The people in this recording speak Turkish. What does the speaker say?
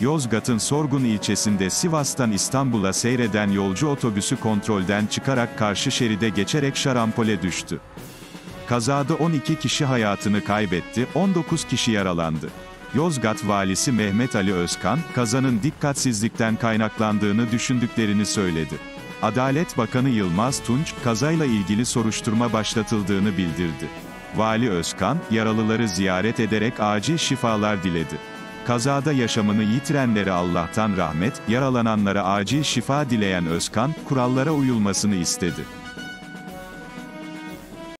Yozgat'ın Sorgun ilçesinde Sivas'tan İstanbul'a seyreden yolcu otobüsü kontrolden çıkarak karşı şeride geçerek şarampole düştü. Kazada 12 kişi hayatını kaybetti, 19 kişi yaralandı. Yozgat valisi Mehmet Ali Özkan, kazanın dikkatsizlikten kaynaklandığını düşündüklerini söyledi. Adalet Bakanı Yılmaz Tunç, kazayla ilgili soruşturma başlatıldığını bildirdi. Vali Özkan, yaralıları ziyaret ederek acil şifalar diledi. Kazada yaşamını yitirenlere Allah'tan rahmet, yaralananlara acil şifa dileyen Özkan, kurallara uyulmasını istedi.